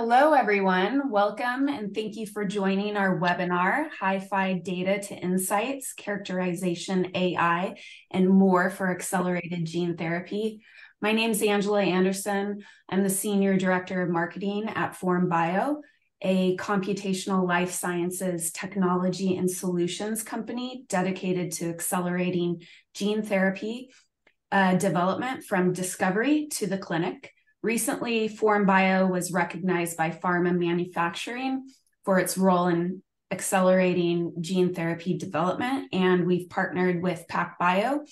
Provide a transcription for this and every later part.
Hello, everyone. Welcome and thank you for joining our webinar, HiFi Data to Insights, Characterization AI, and more for accelerated gene therapy. My name is Angela Anderson. I'm the Senior Director of Marketing at Form Bio, a computational life sciences technology and solutions company dedicated to accelerating gene therapy uh, development from discovery to the clinic. Recently, Form Bio was recognized by Pharma Manufacturing for its role in accelerating gene therapy development, and we've partnered with PacBio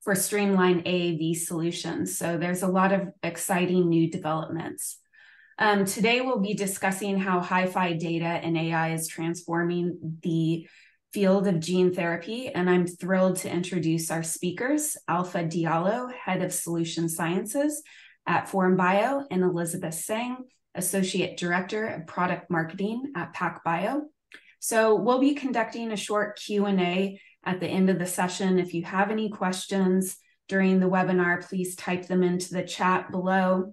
for streamlined AAV solutions. So there's a lot of exciting new developments. Um, today, we'll be discussing how HiFi data and AI is transforming the field of gene therapy, and I'm thrilled to introduce our speakers, Alpha Diallo, Head of Solution Sciences, at Form Bio and Elizabeth Singh, Associate Director of Product Marketing at PacBio. So we'll be conducting a short Q&A at the end of the session. If you have any questions during the webinar, please type them into the chat below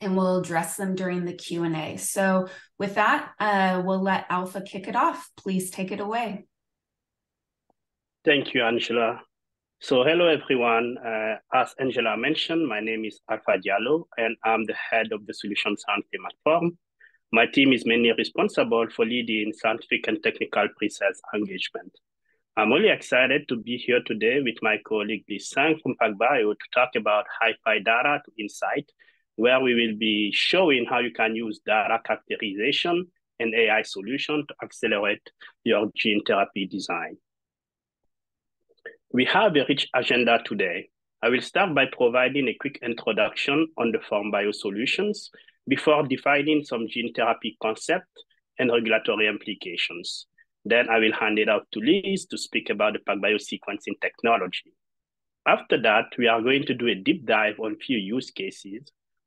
and we'll address them during the Q&A. So with that, uh, we'll let Alpha kick it off. Please take it away. Thank you, Angela. So hello, everyone. Uh, as Angela mentioned, my name is Alpha Diallo, and I'm the head of the Solution Scientific platform. My team is mainly responsible for leading scientific and technical pre-sales engagement. I'm really excited to be here today with my colleague Liz Sang from PacBio to talk about HiFi data to insight, where we will be showing how you can use data characterization and AI solution to accelerate your gene therapy design. We have a rich agenda today. I will start by providing a quick introduction on the Form Bio solutions before defining some gene therapy concept and regulatory implications. Then I will hand it out to Liz to speak about the PacBio sequencing technology. After that, we are going to do a deep dive on few use cases,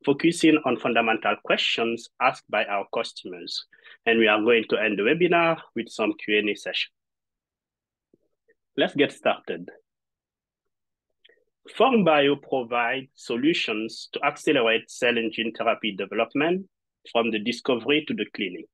focusing on fundamental questions asked by our customers. And we are going to end the webinar with some Q&A session. Let's get started. FormBio provides solutions to accelerate cell and gene therapy development from the discovery to the clinic.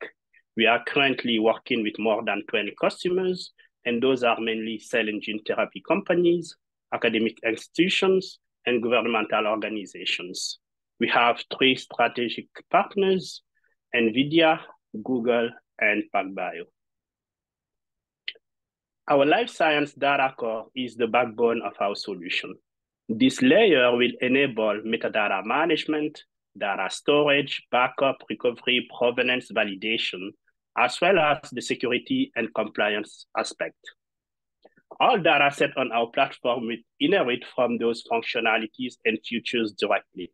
We are currently working with more than 20 customers, and those are mainly cell and gene therapy companies, academic institutions, and governmental organizations. We have three strategic partners, NVIDIA, Google, and PacBio. Our life science data core is the backbone of our solution. This layer will enable metadata management, data storage, backup, recovery, provenance validation, as well as the security and compliance aspect. All data set on our platform will inherit from those functionalities and features directly.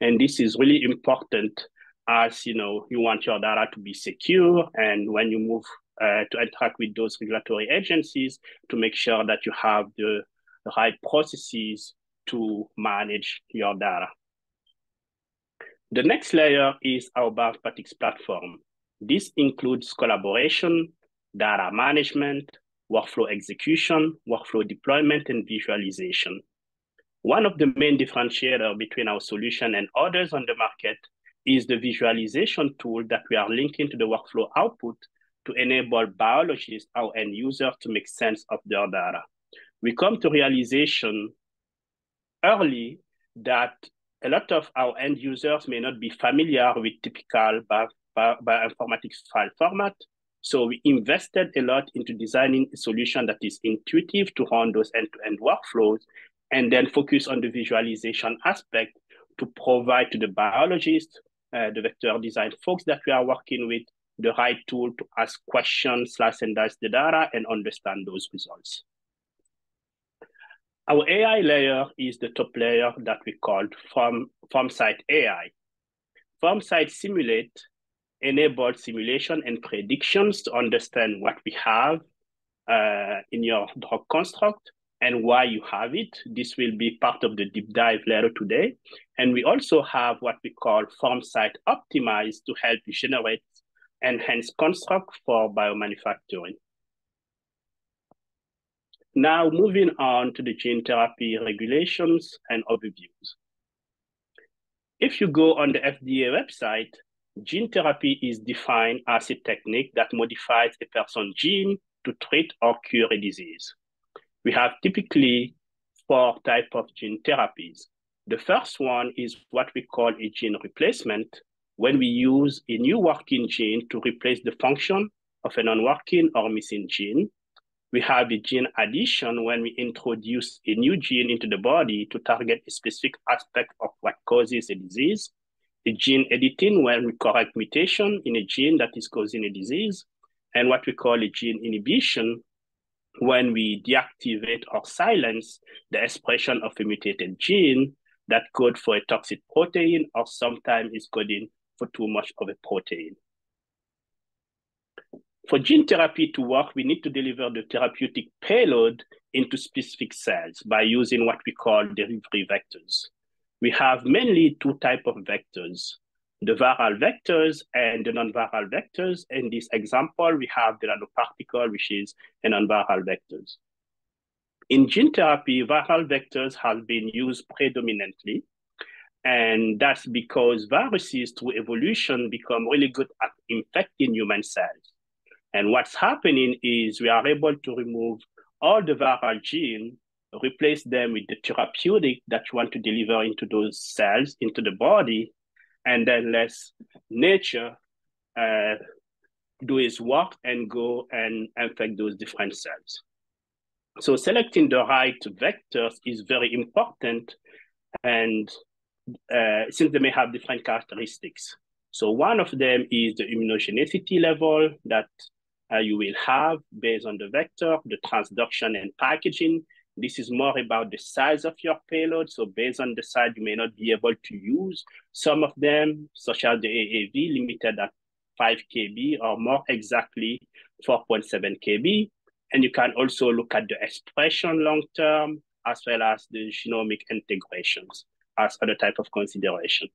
And this is really important as you know you want your data to be secure and when you move uh, to interact with those regulatory agencies to make sure that you have the right processes to manage your data. The next layer is our bioinformatics platform. This includes collaboration, data management, workflow execution, workflow deployment, and visualization. One of the main differentiators between our solution and others on the market is the visualization tool that we are linking to the workflow output to enable biologists, our end users, to make sense of their data. We come to realization early that a lot of our end users may not be familiar with typical bioinformatics file format. So we invested a lot into designing a solution that is intuitive to run those end-to-end -end workflows and then focus on the visualization aspect to provide to the biologists, uh, the vector design folks that we are working with, the right tool to ask questions, slice and dice the data, and understand those results. Our AI layer is the top layer that we called farm, FormSight AI. FormSight simulate enabled simulation and predictions to understand what we have uh, in your drug construct and why you have it. This will be part of the deep dive later today. And we also have what we call FormSight Optimize to help you generate enhanced construct for biomanufacturing. Now moving on to the gene therapy regulations and overviews. If you go on the FDA website, gene therapy is defined as a technique that modifies a person's gene to treat or cure a disease. We have typically four types of gene therapies. The first one is what we call a gene replacement, when we use a new working gene to replace the function of a non-working or missing gene. We have a gene addition when we introduce a new gene into the body to target a specific aspect of what causes a disease. A gene editing when we correct mutation in a gene that is causing a disease. And what we call a gene inhibition when we deactivate or silence the expression of a mutated gene that code for a toxic protein or sometimes is coding for too much of a protein. For gene therapy to work, we need to deliver the therapeutic payload into specific cells by using what we call delivery vectors. We have mainly two types of vectors, the viral vectors and the non-viral vectors. In this example, we have the nanoparticle, which is a non-viral vectors. In gene therapy, viral vectors have been used predominantly, and that's because viruses through evolution become really good at infecting human cells. And what's happening is we are able to remove all the viral gene, replace them with the therapeutic that you want to deliver into those cells, into the body, and then let nature uh, do its work and go and infect those different cells. So selecting the right vectors is very important and uh, since they may have different characteristics. So one of them is the immunogenicity level that uh, you will have based on the vector, the transduction and packaging. This is more about the size of your payload. So based on the size, you may not be able to use some of them, such as the AAV limited at 5 kb or more exactly 4.7 kb. And you can also look at the expression long term as well as the genomic integrations as other type of consideration.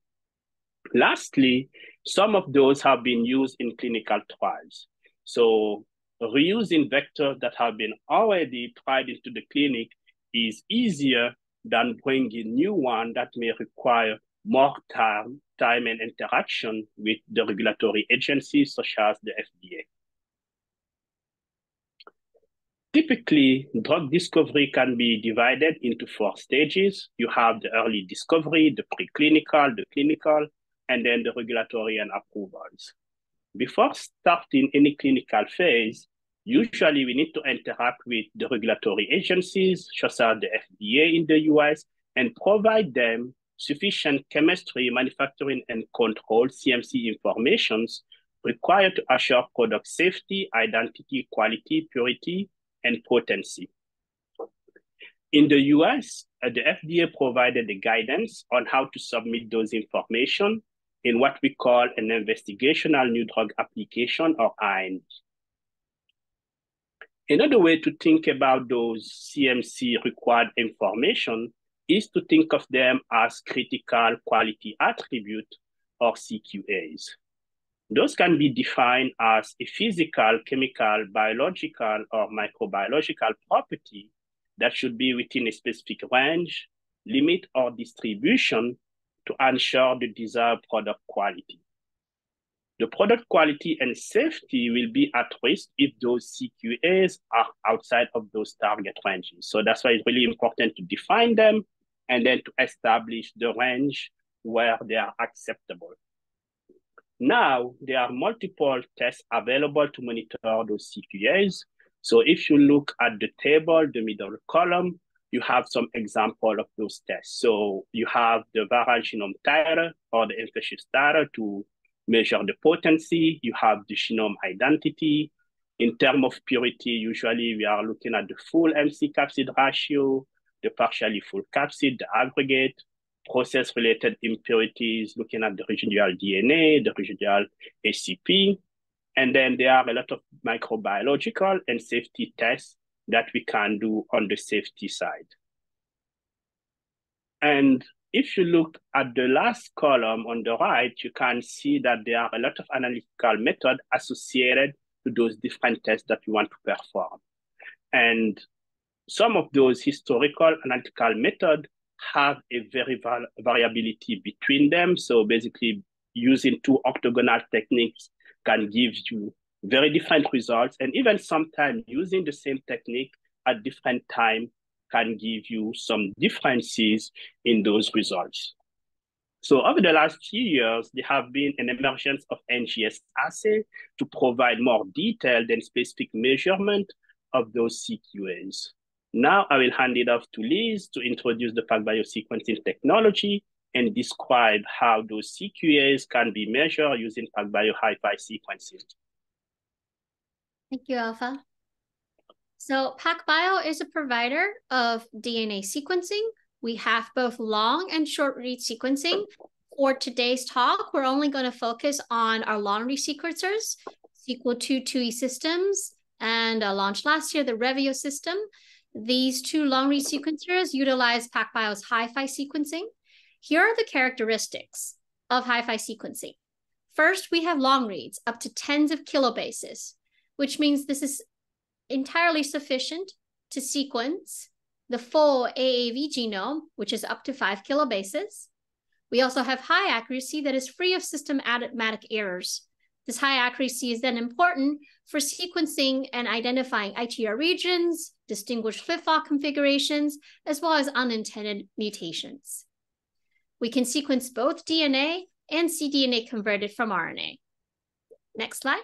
Lastly, some of those have been used in clinical trials. So reusing vectors that have been already tried into the clinic is easier than bringing new one that may require more time, time and interaction with the regulatory agencies such as the FDA. Typically, drug discovery can be divided into four stages. You have the early discovery, the preclinical, the clinical, and then the regulatory and approvals. Before starting any clinical phase, usually we need to interact with the regulatory agencies, such as the FDA in the US, and provide them sufficient chemistry, manufacturing, and control CMC informations required to assure product safety, identity, quality, purity, and potency. In the US, uh, the FDA provided the guidance on how to submit those information in what we call an investigational new drug application or IND. Another way to think about those CMC required information is to think of them as critical quality attribute or CQAs. Those can be defined as a physical, chemical, biological, or microbiological property that should be within a specific range, limit, or distribution to ensure the desired product quality. The product quality and safety will be at risk if those CQAs are outside of those target ranges. So that's why it's really important to define them and then to establish the range where they are acceptable. Now, there are multiple tests available to monitor those CQAs. So if you look at the table, the middle column, you have some example of those tests. So you have the viral genome titer or the infectious titer to measure the potency. You have the genome identity. In terms of purity, usually we are looking at the full MC capsid ratio, the partially full capsid, the aggregate, process-related impurities, looking at the residual DNA, the residual ACP. And then there are a lot of microbiological and safety tests that we can do on the safety side. And if you look at the last column on the right, you can see that there are a lot of analytical methods associated to those different tests that you want to perform. And some of those historical analytical methods have a very variability between them. So basically, using two orthogonal techniques can give you very different results. And even sometimes using the same technique at different time can give you some differences in those results. So over the last few years, there have been an emergence of NGS assay to provide more detailed and specific measurement of those CQAs. Now I will hand it off to Liz to introduce the PacBio sequencing technology and describe how those CQAs can be measured using PacBio HiFi sequencing. Thank you, Alpha. So PacBio is a provider of DNA sequencing. We have both long and short read sequencing. For today's talk, we're only going to focus on our long read sequencers, Sequel II 2E systems, and uh, launched last year, the Revio system. These two long read sequencers utilize PacBio's HiFi sequencing. Here are the characteristics of HiFi sequencing. First, we have long reads up to tens of kilobases, which means this is entirely sufficient to sequence the full AAV genome, which is up to five kilobases. We also have high accuracy that is free of systematic errors. This high accuracy is then important for sequencing and identifying ITR regions, distinguished flip-flop configurations, as well as unintended mutations. We can sequence both DNA and cDNA converted from RNA. Next slide.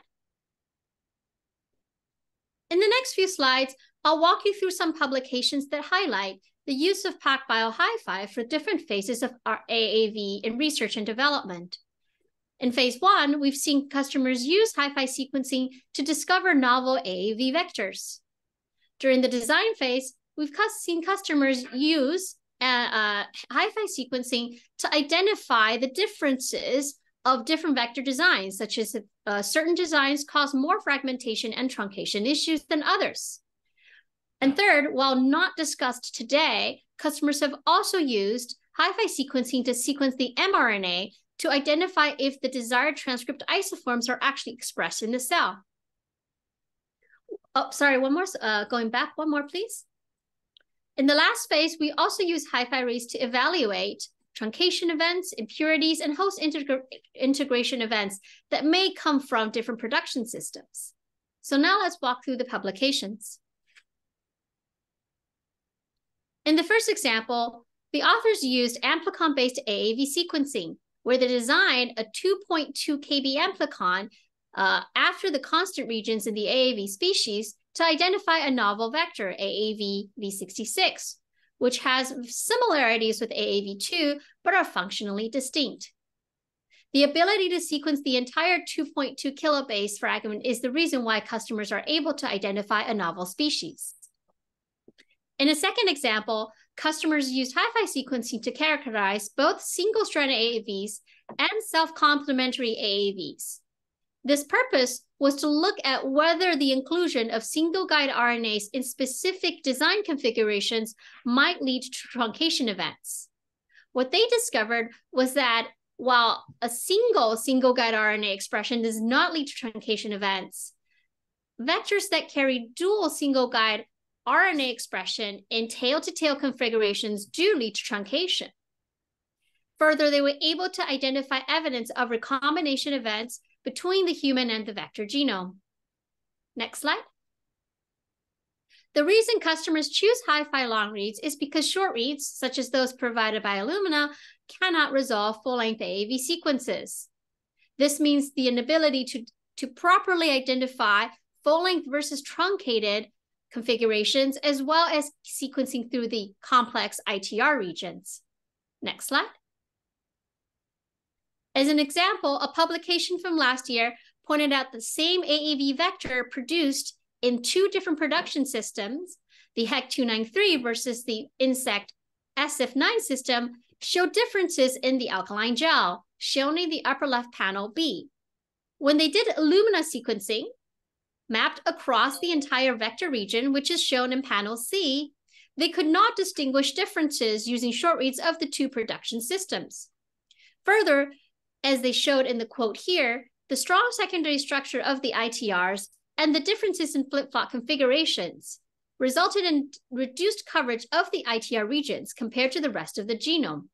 In the next few slides, I'll walk you through some publications that highlight the use of PacBio HiFi for different phases of our AAV in research and development. In phase one, we've seen customers use HiFi sequencing to discover novel AAV vectors. During the design phase, we've seen customers use uh, uh, HiFi sequencing to identify the differences of different vector designs, such as uh, certain designs cause more fragmentation and truncation issues than others. And third, while not discussed today, customers have also used HiFi sequencing to sequence the mRNA to identify if the desired transcript isoforms are actually expressed in the cell. Oh, sorry, one more, uh, going back, one more, please. In the last phase, we also use HiFi rays to evaluate truncation events, impurities, and host integra integration events that may come from different production systems. So now let's walk through the publications. In the first example, the authors used amplicon-based AAV sequencing, where they designed a 2.2 kb amplicon uh, after the constant regions in the AAV species to identify a novel vector, AAV V66, which has similarities with AAV2, but are functionally distinct. The ability to sequence the entire 2.2 kilobase fragment is the reason why customers are able to identify a novel species. In a second example, customers used HiFi sequencing to characterize both single-stranded AAVs and self-complementary AAVs. This purpose was to look at whether the inclusion of single guide RNAs in specific design configurations might lead to truncation events. What they discovered was that while a single single guide RNA expression does not lead to truncation events, vectors that carry dual single guide RNA expression in tail-to-tail configurations do lead to truncation. Further, they were able to identify evidence of recombination events between the human and the vector genome. Next slide. The reason customers choose HiFi long reads is because short reads, such as those provided by Illumina, cannot resolve full-length AAV sequences. This means the inability to, to properly identify full-length versus truncated configurations, as well as sequencing through the complex ITR regions. Next slide. As an example, a publication from last year pointed out the same AAV vector produced in two different production systems, the HEC293 versus the insect SF9 system, showed differences in the alkaline gel, shown in the upper left panel B. When they did Illumina sequencing, mapped across the entire vector region, which is shown in panel C, they could not distinguish differences using short reads of the two production systems. Further, as they showed in the quote here, the strong secondary structure of the ITRs and the differences in flip-flop configurations resulted in reduced coverage of the ITR regions compared to the rest of the genome.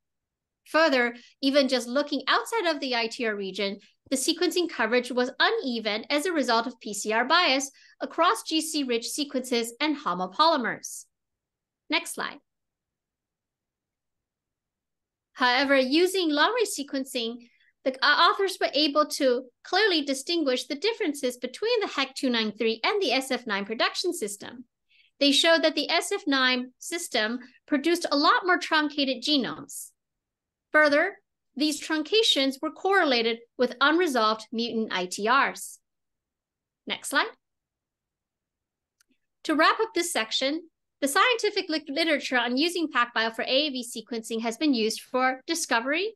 Further, even just looking outside of the ITR region, the sequencing coverage was uneven as a result of PCR bias across GC-rich sequences and homopolymers. Next slide. However, using long-range sequencing, the authors were able to clearly distinguish the differences between the HEC293 and the SF9 production system. They showed that the SF9 system produced a lot more truncated genomes. Further, these truncations were correlated with unresolved mutant ITRs. Next slide. To wrap up this section, the scientific literature on using PacBio for AAV sequencing has been used for discovery,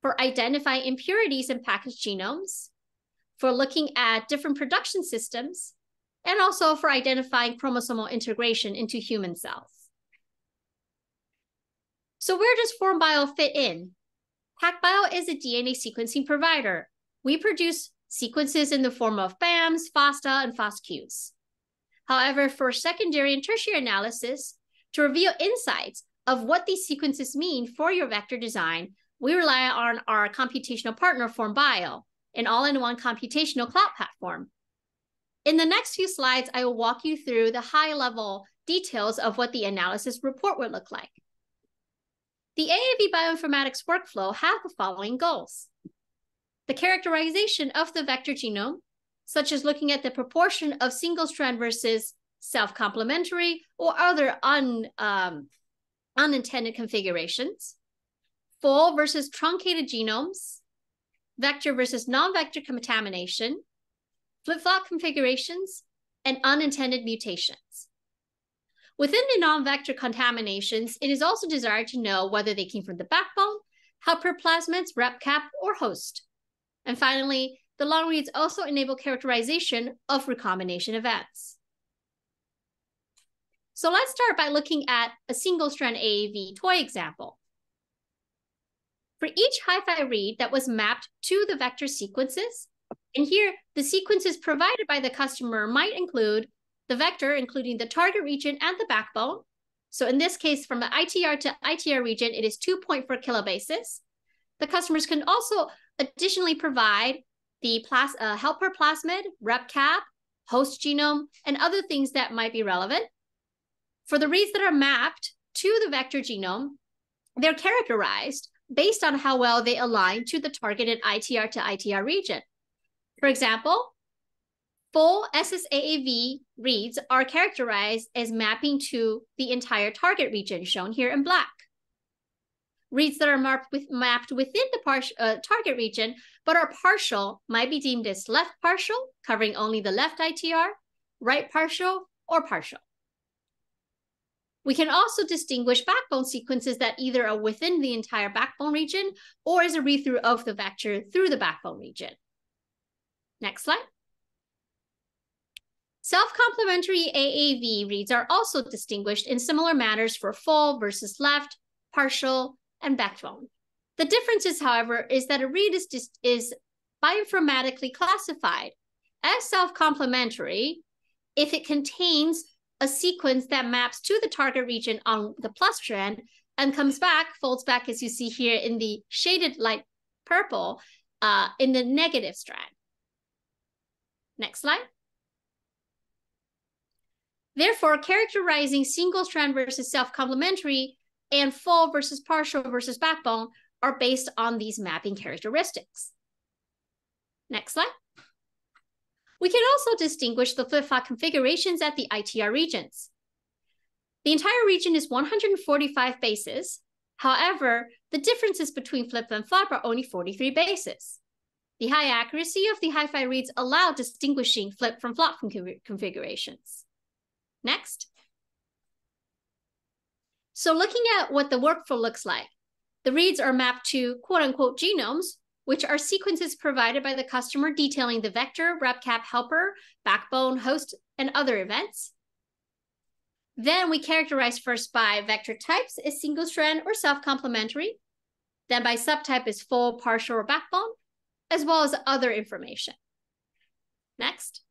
for identifying impurities in packaged genomes, for looking at different production systems, and also for identifying chromosomal integration into human cells. So where does FormBio fit in? PacBio is a DNA sequencing provider. We produce sequences in the form of BAMs, FASTA, and FASTQs. However, for secondary and tertiary analysis, to reveal insights of what these sequences mean for your vector design, we rely on our computational partner, FormBio, an all-in-one computational cloud platform. In the next few slides, I will walk you through the high-level details of what the analysis report would look like. The AAV bioinformatics workflow have the following goals. The characterization of the vector genome, such as looking at the proportion of single strand versus self-complementary or other un, um, unintended configurations, full versus truncated genomes, vector versus non-vector contamination, flip-flop configurations, and unintended mutations. Within the non-vector contaminations, it is also desired to know whether they came from the backbone, helper plasmids, rep cap, or host. And finally, the long reads also enable characterization of recombination events. So let's start by looking at a single-strand AAV toy example. For each HiFi read that was mapped to the vector sequences, and here the sequences provided by the customer might include the vector, including the target region and the backbone. So in this case, from the ITR to ITR region, it is 2.4 kilobases. The customers can also additionally provide the plas uh, helper plasmid, RepCap, host genome, and other things that might be relevant. For the reads that are mapped to the vector genome, they're characterized based on how well they align to the targeted ITR to ITR region. For example, Full SSAAV reads are characterized as mapping to the entire target region, shown here in black. Reads that are marked with, mapped within the uh, target region, but are partial, might be deemed as left partial, covering only the left ITR, right partial, or partial. We can also distinguish backbone sequences that either are within the entire backbone region or is a read-through of the vector through the backbone region. Next slide. Self-complementary AAV reads are also distinguished in similar manners for full versus left, partial, and backbone. The differences, however, is that a read is, is bioinformatically classified as self-complementary if it contains a sequence that maps to the target region on the plus strand and comes back, folds back as you see here in the shaded light purple uh, in the negative strand. Next slide. Therefore, characterizing single strand versus self-complementary and full versus partial versus backbone are based on these mapping characteristics. Next slide. We can also distinguish the flip-flop configurations at the ITR regions. The entire region is 145 bases. However, the differences between flip and flop are only 43 bases. The high accuracy of the HiFi reads allow distinguishing flip from flop configurations. Next. So looking at what the workflow looks like, the reads are mapped to quote unquote genomes, which are sequences provided by the customer detailing the vector, RepCap helper, backbone, host, and other events. Then we characterize first by vector types as single strand or self-complementary, then by subtype as full, partial, or backbone, as well as other information. Next.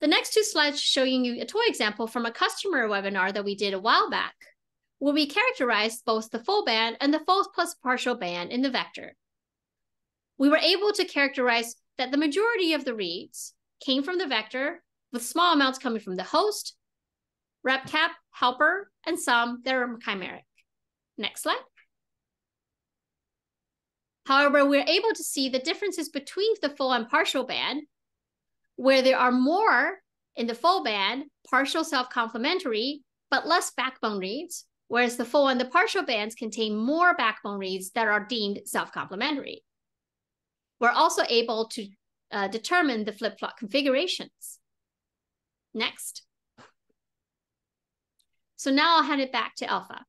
The next two slides showing you a toy example from a customer webinar that we did a while back. where we characterized both the full band and the full plus partial band in the vector. We were able to characterize that the majority of the reads came from the vector, with small amounts coming from the host, RepCap, helper, and some that are chimeric. Next slide. However, we're able to see the differences between the full and partial band, where there are more in the full band, partial self-complementary, but less backbone reads, whereas the full and the partial bands contain more backbone reads that are deemed self-complementary. We're also able to uh, determine the flip-flop configurations. Next. So now I'll hand it back to Alpha.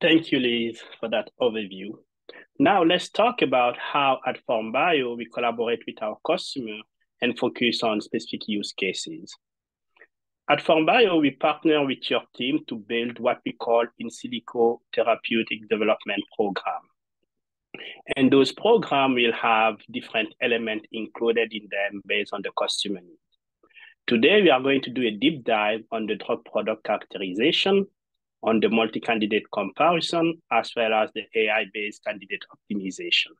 Thank you, Liz, for that overview. Now let's talk about how at FormBio we collaborate with our customer and focus on specific use cases. At FormBio, we partner with your team to build what we call in silico therapeutic development program. And those programs will have different elements included in them based on the customer need. Today, we are going to do a deep dive on the drug product characterization, on the multi-candidate comparison, as well as the AI-based candidate optimization.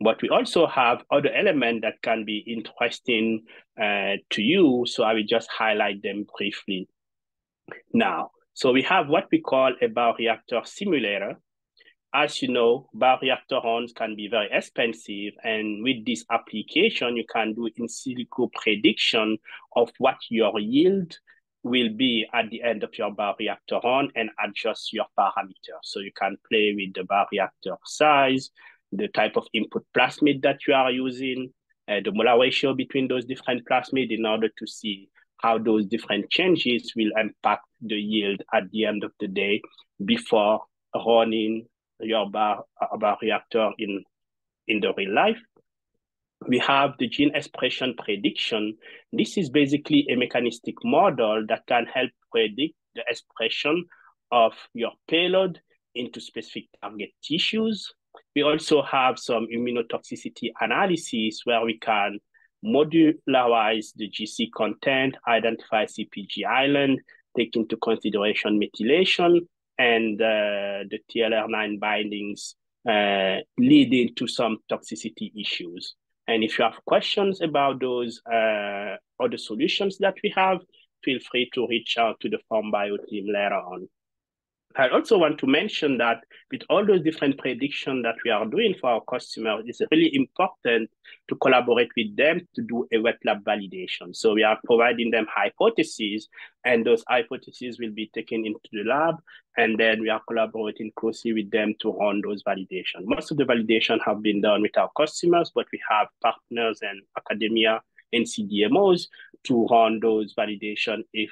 But we also have other elements that can be interesting uh, to you, so I will just highlight them briefly now. So we have what we call a bioreactor simulator, as you know, bioreactor runs can be very expensive. And with this application, you can do in silico prediction of what your yield will be at the end of your bioreactor run and adjust your parameters. So you can play with the bioreactor size, the type of input plasmid that you are using, uh, the molar ratio between those different plasmid in order to see how those different changes will impact the yield at the end of the day before running your bar, bioreactor in, in the real life. We have the gene expression prediction. This is basically a mechanistic model that can help predict the expression of your payload into specific target tissues. We also have some immunotoxicity analysis where we can modularize the GC content, identify CPG island, take into consideration methylation, and uh, the TLR9 bindings uh, leading to some toxicity issues. And if you have questions about those uh, other solutions that we have, feel free to reach out to the FormBio team later on. I also want to mention that with all those different predictions that we are doing for our customers, it's really important to collaborate with them to do a wet lab validation. So we are providing them hypotheses, and those hypotheses will be taken into the lab, and then we are collaborating closely with them to run those validations. Most of the validation have been done with our customers, but we have partners and academia and CDMOs to run those validation if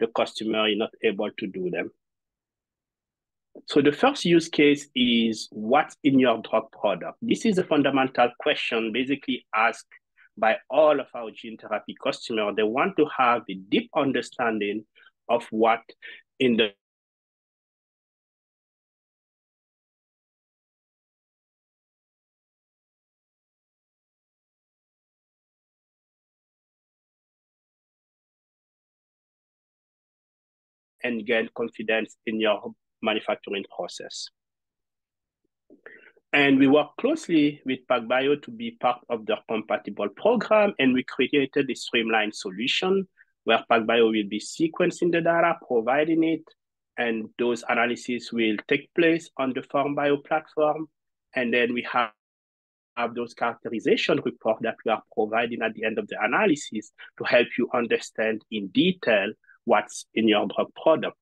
the customer is not able to do them. So the first use case is what's in your drug product? This is a fundamental question basically asked by all of our gene therapy customers. They want to have a deep understanding of what in the and gain confidence in your manufacturing process. And we work closely with PacBio to be part of their compatible program, and we created a streamlined solution where PacBio will be sequencing the data, providing it, and those analyses will take place on the FormBio platform. And then we have, have those characterization reports that we are providing at the end of the analysis to help you understand in detail what's in your drug product.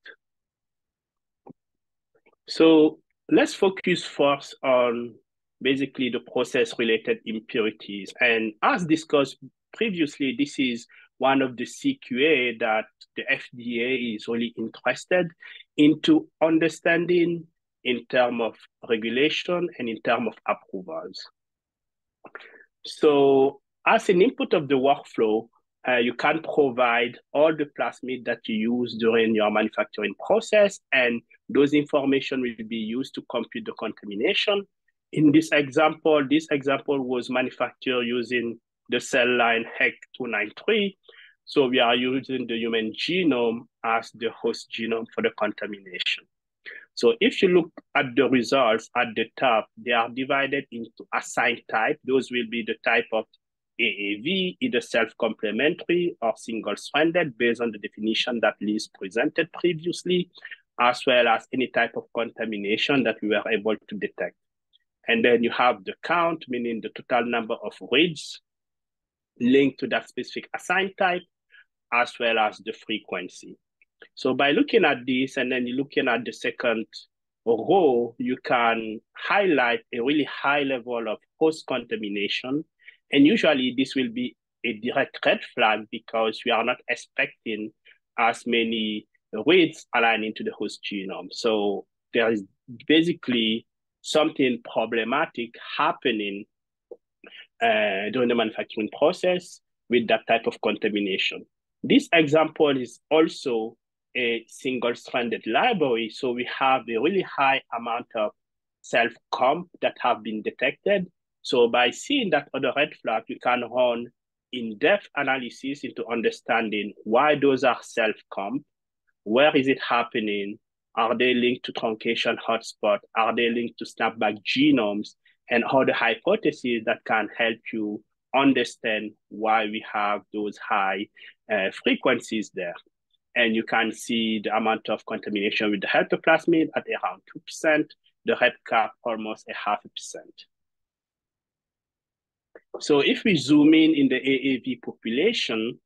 So let's focus first on basically the process related impurities. And as discussed previously, this is one of the CQA that the FDA is really interested into understanding in terms of regulation and in terms of approvals. So as an input of the workflow, uh, you can provide all the plasmid that you use during your manufacturing process, and those information will be used to compute the contamination. In this example, this example was manufactured using the cell line HEC 293, So we are using the human genome as the host genome for the contamination. So if you look at the results at the top, they are divided into assigned type. Those will be the type of AAV, either self-complementary or single-stranded based on the definition that Liz presented previously, as well as any type of contamination that we were able to detect. And then you have the count, meaning the total number of reads linked to that specific assigned type, as well as the frequency. So by looking at this and then looking at the second row, you can highlight a really high level of host contamination. And usually this will be a direct red flag because we are not expecting as many reads aligning to the host genome. So there is basically something problematic happening uh, during the manufacturing process with that type of contamination. This example is also a single-stranded library, so we have a really high amount of self-comp that have been detected. So by seeing that other red flag, we can run in-depth analysis into understanding why those are self-comp, where is it happening, are they linked to truncation hotspot, are they linked to snapback genomes, and other hypotheses that can help you understand why we have those high uh, frequencies there. And you can see the amount of contamination with the helper plasmid at around 2%, the red cap almost a half a percent. So if we zoom in in the AAV population,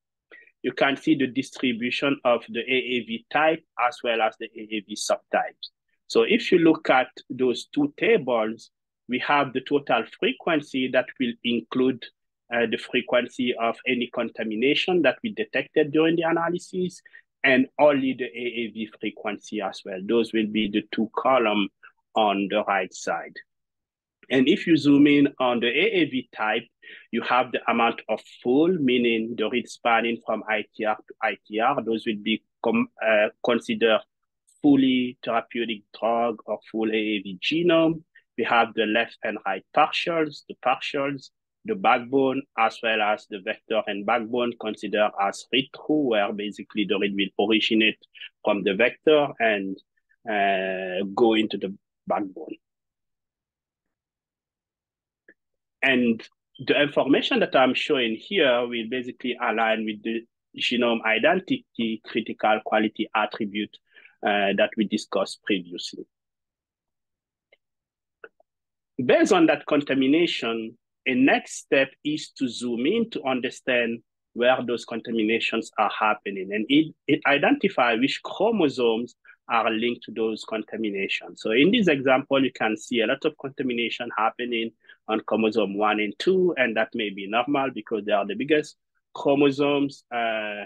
you can see the distribution of the AAV type as well as the AAV subtypes. So if you look at those two tables, we have the total frequency that will include uh, the frequency of any contamination that we detected during the analysis and only the AAV frequency as well. Those will be the two columns on the right side. And if you zoom in on the AAV type, you have the amount of full, meaning the read spanning from ITR to ITR. Those will be uh, considered fully therapeutic drug or full AAV genome. We have the left and right partials, the partials, the backbone, as well as the vector and backbone considered as read-through, where basically the read will originate from the vector and uh, go into the backbone. And the information that I'm showing here will basically align with the genome identity critical quality attribute uh, that we discussed previously. Based on that contamination, a next step is to zoom in to understand where those contaminations are happening and it, it identify which chromosomes are linked to those contaminations. So in this example, you can see a lot of contamination happening on chromosome one and two, and that may be normal because they are the biggest chromosomes. Uh,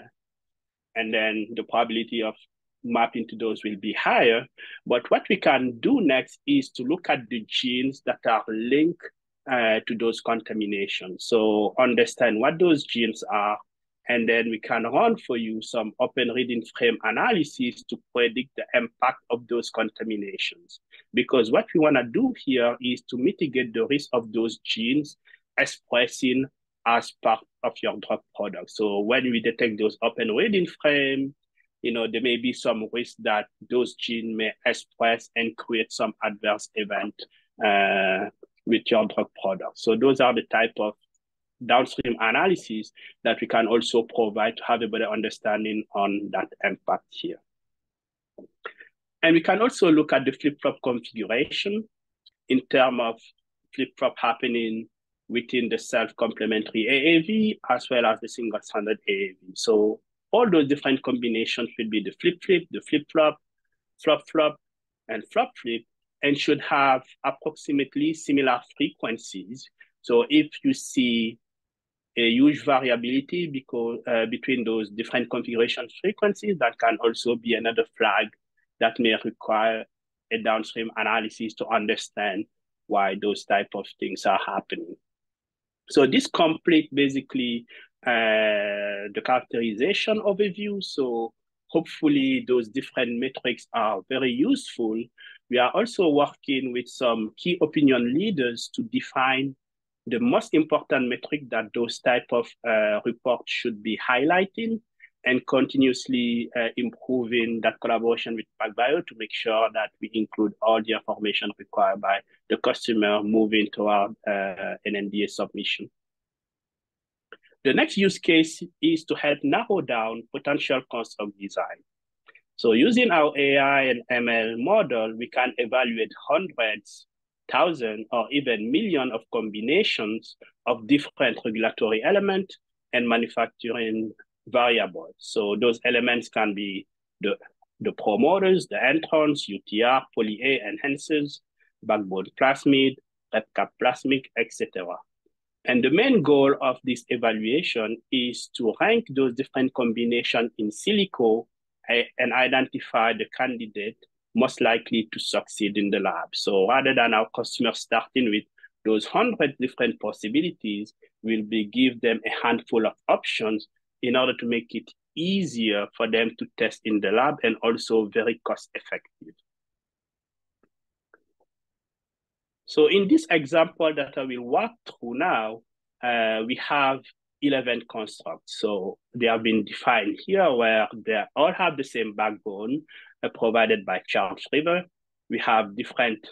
and then the probability of mapping to those will be higher. But what we can do next is to look at the genes that are linked uh, to those contaminations. So understand what those genes are, and then we can run for you some open reading frame analysis to predict the impact of those contaminations. Because what we want to do here is to mitigate the risk of those genes expressing as part of your drug product. So when we detect those open reading frame, you know, there may be some risk that those genes may express and create some adverse event uh, with your drug product. So those are the type of downstream analysis that we can also provide to have a better understanding on that impact here. And we can also look at the flip-flop configuration in terms of flip-flop happening within the self-complementary AAV as well as the single-stranded AAV. So all those different combinations will be the flip-flip, the flip-flop, flop-flop, and flop-flip, and should have approximately similar frequencies. So if you see a huge variability because, uh, between those different configuration frequencies, that can also be another flag that may require a downstream analysis to understand why those type of things are happening. So this complete basically uh, the characterization overview. So hopefully those different metrics are very useful. We are also working with some key opinion leaders to define the most important metric that those type of uh, reports should be highlighting and continuously uh, improving that collaboration with PacBio to make sure that we include all the information required by the customer moving toward uh, an NDA submission. The next use case is to help narrow down potential cost of design. So using our AI and ML model, we can evaluate hundreds, thousands, or even million of combinations of different regulatory elements and manufacturing variables. So those elements can be the, the promoters, the entrons, UTR, poly-A enhancers, backbone plasmid, RepCap plasmid, etc. And the main goal of this evaluation is to rank those different combinations in silico eh, and identify the candidate most likely to succeed in the lab. So rather than our customers starting with those hundred different possibilities, we'll be give them a handful of options in order to make it easier for them to test in the lab and also very cost effective. So in this example that I will walk through now, uh, we have 11 constructs. So they have been defined here where they all have the same backbone provided by Charles River. We have different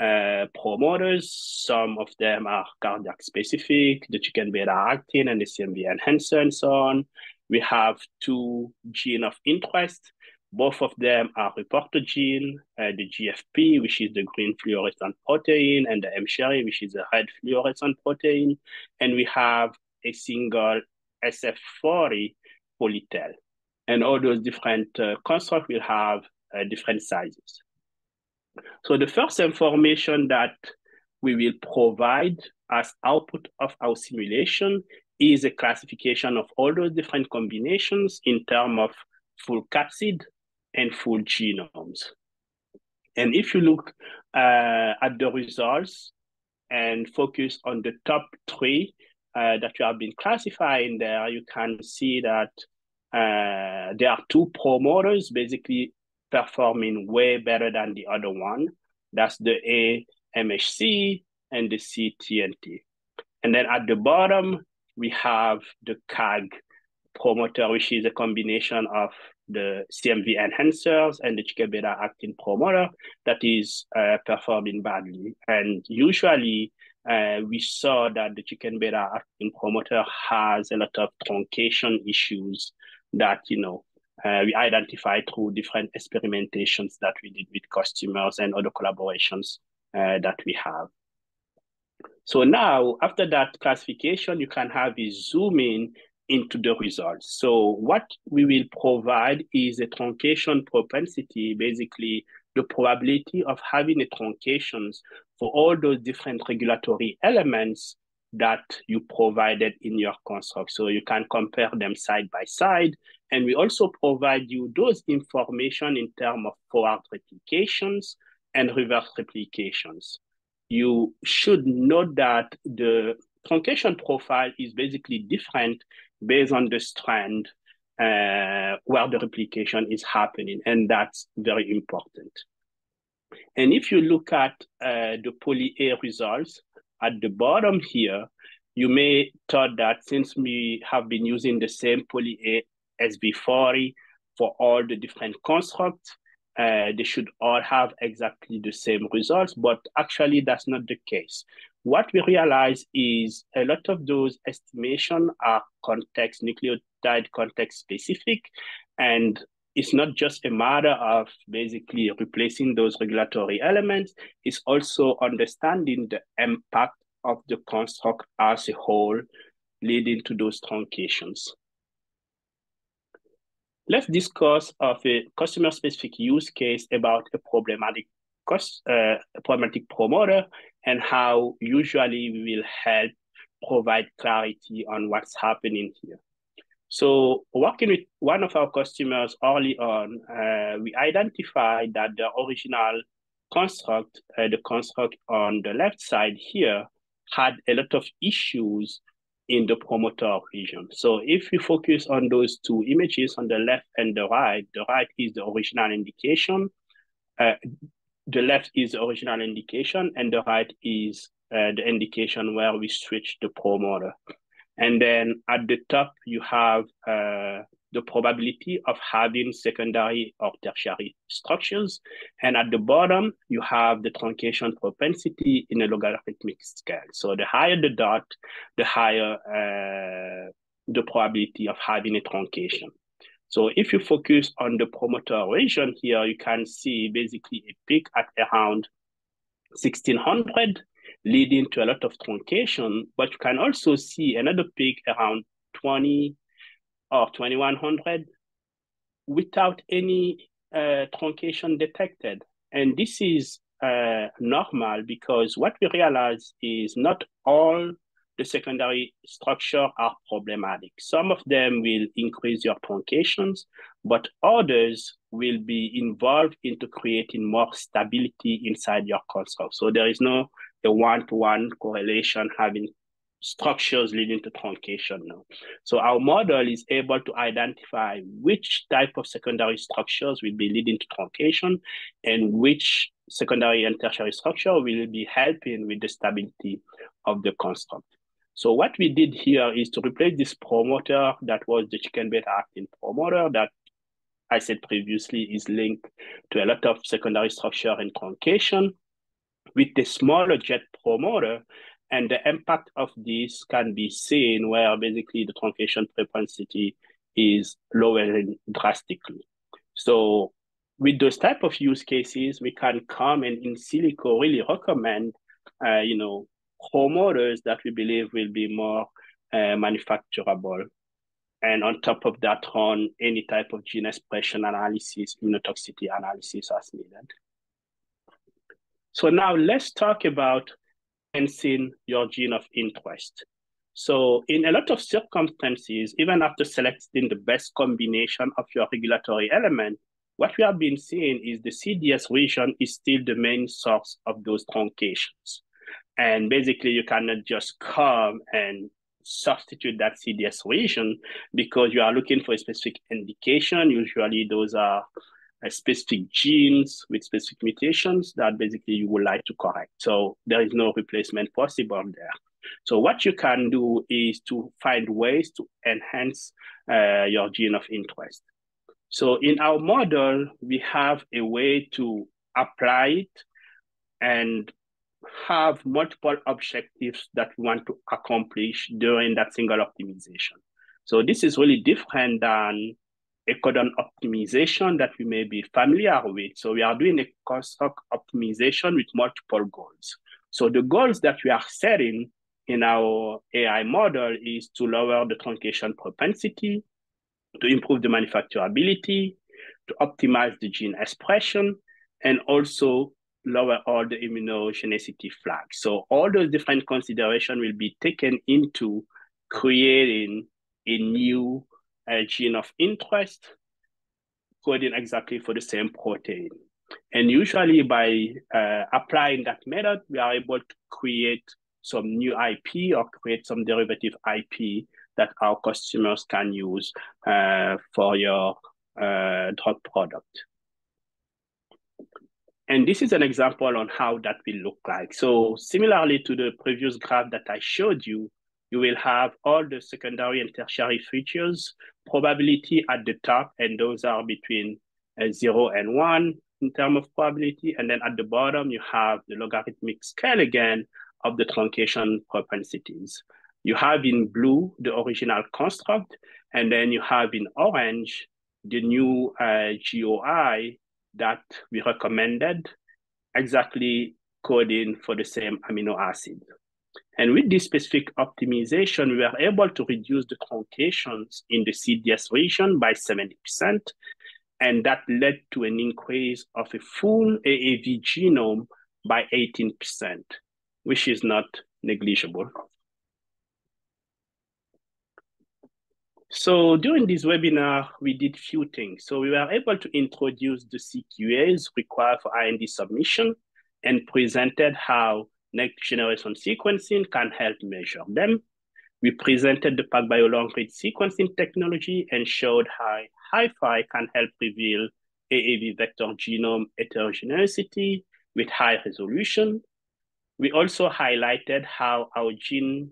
uh, promoters. Some of them are cardiac specific, the chicken beta actin and the CMV enhancer and so on. We have two gene of interest. Both of them are reporter gene, uh, the GFP, which is the green fluorescent protein, and the mCherry, which is the red fluorescent protein. And we have a single SF40 polytel. And all those different uh, constructs will have uh, different sizes. So the first information that we will provide as output of our simulation is a classification of all those different combinations in terms of full capsid and full genomes. And if you look uh, at the results and focus on the top three uh, that you have been classifying there, you can see that uh, there are two promoters basically performing way better than the other one. That's the A MHC and the C TNT. And then at the bottom, we have the CAG promoter, which is a combination of the CMV enhancers and the chicken beta actin promoter that is uh, performing badly. And usually, uh, we saw that the chicken beta actin promoter has a lot of truncation issues that, you know, uh, we identified through different experimentations that we did with customers and other collaborations uh, that we have. So now, after that classification, you can have a zoom in into the results. So what we will provide is a truncation propensity, basically the probability of having a truncations for all those different regulatory elements that you provided in your construct. So you can compare them side by side. And we also provide you those information in terms of forward replications and reverse replications. You should note that the truncation profile is basically different based on the strand uh, where the replication is happening. And that's very important. And if you look at uh, the poly-A results at the bottom here, you may thought that since we have been using the same poly-A SV40 for all the different constructs, uh, they should all have exactly the same results, but actually that's not the case. What we realize is a lot of those estimations are context, nucleotide context specific, and it's not just a matter of basically replacing those regulatory elements, it's also understanding the impact of the construct as a whole, leading to those truncations. Let's discuss of a customer-specific use case about a problematic cost, uh, problematic promoter and how usually we will help provide clarity on what's happening here. So working with one of our customers early on, uh, we identified that the original construct, uh, the construct on the left side here, had a lot of issues in the promoter region. So if you focus on those two images on the left and the right, the right is the original indication, uh, the left is the original indication, and the right is uh, the indication where we switch the promoter. And then at the top, you have uh, the probability of having secondary or tertiary structures. And at the bottom, you have the truncation propensity in a logarithmic scale. So the higher the dot, the higher uh, the probability of having a truncation. So if you focus on the promoter region here, you can see basically a peak at around 1600, leading to a lot of truncation, but you can also see another peak around 20 or 2100 without any uh, truncation detected. And this is uh, normal because what we realize is not all the secondary structure are problematic. Some of them will increase your truncations, but others will be involved into creating more stability inside your construct. So there is no a one-to-one correlation having structures leading to truncation now. So our model is able to identify which type of secondary structures will be leading to truncation and which secondary and tertiary structure will be helping with the stability of the construct. So what we did here is to replace this promoter that was the chicken beta actin promoter that I said previously is linked to a lot of secondary structure and truncation with the smaller jet promoter. And the impact of this can be seen where basically the truncation propensity is lowering drastically. So with those type of use cases, we can come and in silico really recommend, uh, you know, promoters that we believe will be more uh, manufacturable. And on top of that, run any type of gene expression analysis, immunotoxicity analysis as needed. So now let's talk about enhancing your gene of interest. So in a lot of circumstances, even after selecting the best combination of your regulatory element, what we have been seeing is the CDS region is still the main source of those truncations. And basically, you cannot just come and substitute that CDS region because you are looking for a specific indication. Usually, those are specific genes with specific mutations that basically you would like to correct. So there is no replacement possible there. So what you can do is to find ways to enhance uh, your gene of interest. So in our model, we have a way to apply it and have multiple objectives that we want to accomplish during that single optimization. So this is really different than a codon optimization that we may be familiar with. So we are doing a construct optimization with multiple goals. So the goals that we are setting in our AI model is to lower the truncation propensity, to improve the manufacturability, to optimize the gene expression, and also lower all the immunogenicity flags. So all those different considerations will be taken into creating a new uh, gene of interest coding exactly for the same protein. And usually by uh, applying that method, we are able to create some new IP or create some derivative IP that our customers can use uh, for your uh, drug product. And this is an example on how that will look like. So similarly to the previous graph that I showed you, you will have all the secondary and tertiary features, probability at the top, and those are between uh, zero and one in terms of probability. And then at the bottom, you have the logarithmic scale again of the truncation propensities. You have in blue the original construct, and then you have in orange the new uh, GOI that we recommended exactly coding for the same amino acid. And with this specific optimization, we were able to reduce the truncations in the CDS region by 70%. And that led to an increase of a full AAV genome by 18%, which is not negligible. So during this webinar, we did few things. So we were able to introduce the CQAs required for IND submission and presented how next generation sequencing can help measure them. We presented the PacBio long read sequencing technology and showed how HiFi can help reveal AAV vector genome heterogeneity with high resolution. We also highlighted how our gene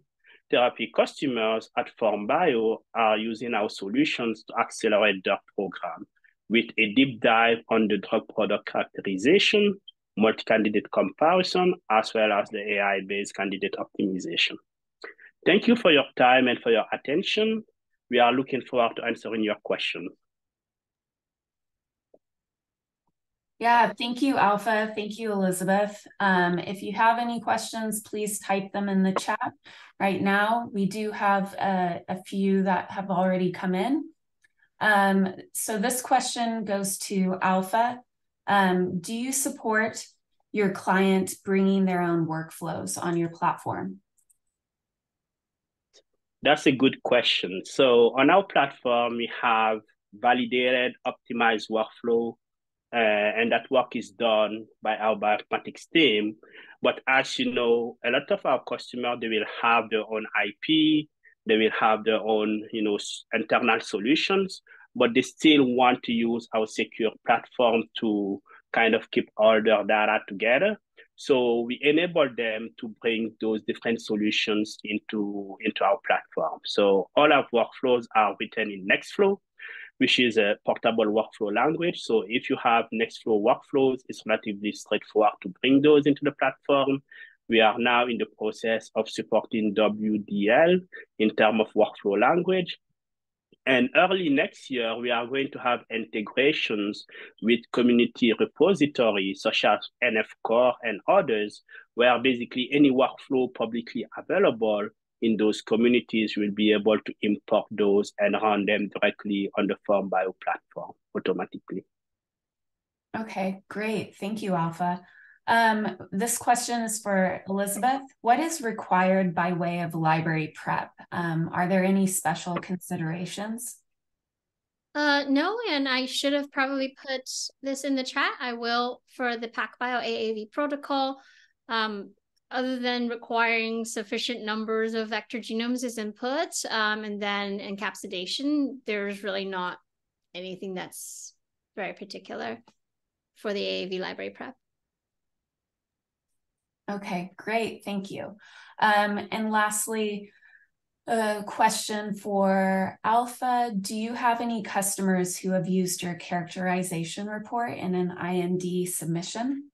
therapy customers at FormBio are using our solutions to accelerate their program with a deep dive on the drug product characterization, multi-candidate comparison, as well as the AI-based candidate optimization. Thank you for your time and for your attention. We are looking forward to answering your questions. Yeah, thank you, Alpha. Thank you, Elizabeth. Um, if you have any questions, please type them in the chat right now. We do have a, a few that have already come in. Um, so this question goes to Alpha. Um, do you support your client bringing their own workflows on your platform? That's a good question. So on our platform, we have validated, optimized workflow, uh, and that work is done by our bioinformatics team. But as you know, a lot of our customers, they will have their own IP, they will have their own, you know, internal solutions, but they still want to use our secure platform to kind of keep all their data together. So we enable them to bring those different solutions into, into our platform. So all our workflows are written in Nextflow, which is a portable workflow language. So if you have Nextflow workflows, it's relatively straightforward to bring those into the platform. We are now in the process of supporting WDL in terms of workflow language. And early next year, we are going to have integrations with community repositories such as NF Core and others, where basically any workflow publicly available in those communities will be able to import those and run them directly on the FormBio platform automatically. Okay, great. Thank you, Alpha. Um, this question is for Elizabeth. What is required by way of library prep? Um, are there any special considerations? Uh, no, and I should have probably put this in the chat. I will for the PacBio AAV protocol. Um, other than requiring sufficient numbers of vector genomes as input um, and then encapsulation, there's really not anything that's very particular for the AAV library prep. Okay, great. Thank you. Um, and lastly, a question for Alpha. Do you have any customers who have used your characterization report in an IND submission?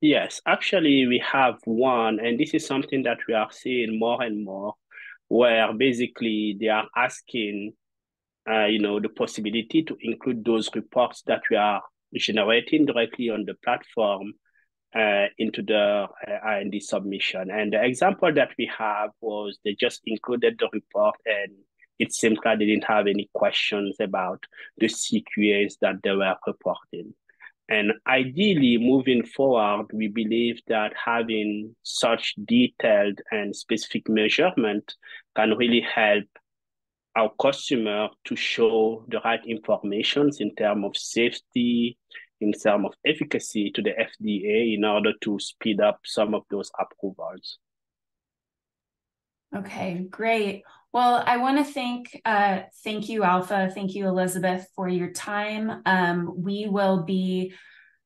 Yes, actually, we have one, and this is something that we are seeing more and more, where basically they are asking, uh, you know, the possibility to include those reports that we are generating directly on the platform uh, into the uh, IND submission. And the example that we have was they just included the report and it seems like they didn't have any questions about the CQAs that they were reporting. And ideally, moving forward, we believe that having such detailed and specific measurement can really help our customer to show the right information in terms of safety, in terms of efficacy to the FDA in order to speed up some of those approvals. Okay, great. Well, I want to thank uh, thank you, Alpha. Thank you, Elizabeth, for your time. Um, we will be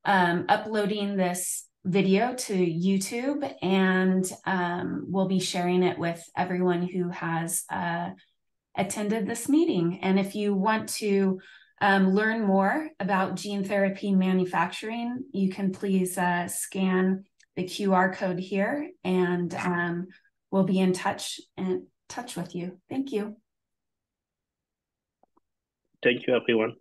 um, uploading this video to YouTube, and um, we'll be sharing it with everyone who has uh, attended this meeting. And if you want to um, learn more about gene therapy manufacturing, you can please uh, scan the QR code here and um, we'll be in touch and touch with you. Thank you. Thank you, everyone.